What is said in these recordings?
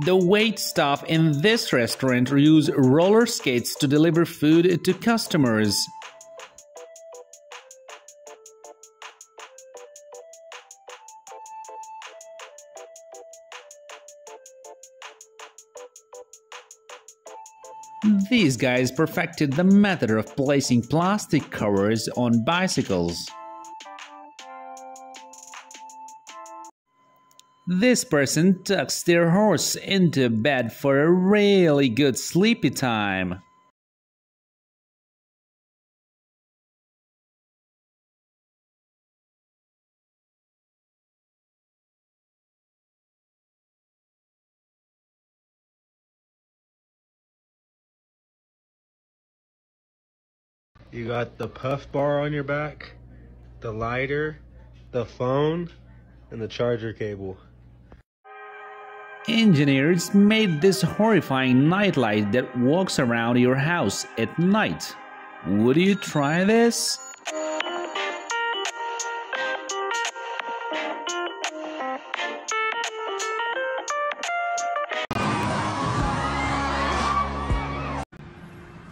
The wait staff in this restaurant use roller skates to deliver food to customers. These guys perfected the method of placing plastic covers on bicycles. This person tucks their horse into bed for a really good sleepy time. You got the puff bar on your back, the lighter, the phone, and the charger cable. Engineers made this horrifying nightlight that walks around your house at night. Would you try this?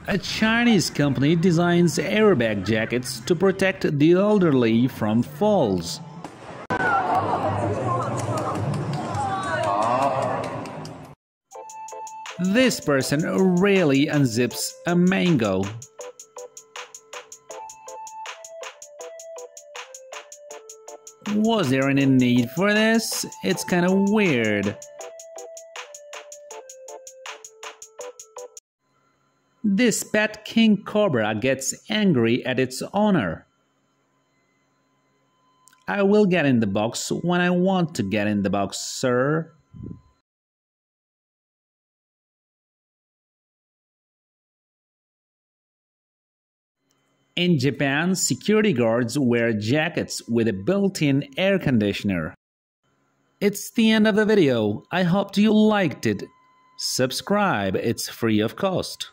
A Chinese company designs airbag jackets to protect the elderly from falls. This person really unzips a mango. Was there any need for this? It's kinda weird. This pet king cobra gets angry at its owner. I will get in the box when I want to get in the box, sir. In Japan, security guards wear jackets with a built-in air conditioner. It's the end of the video. I hope you liked it. Subscribe, it's free of cost.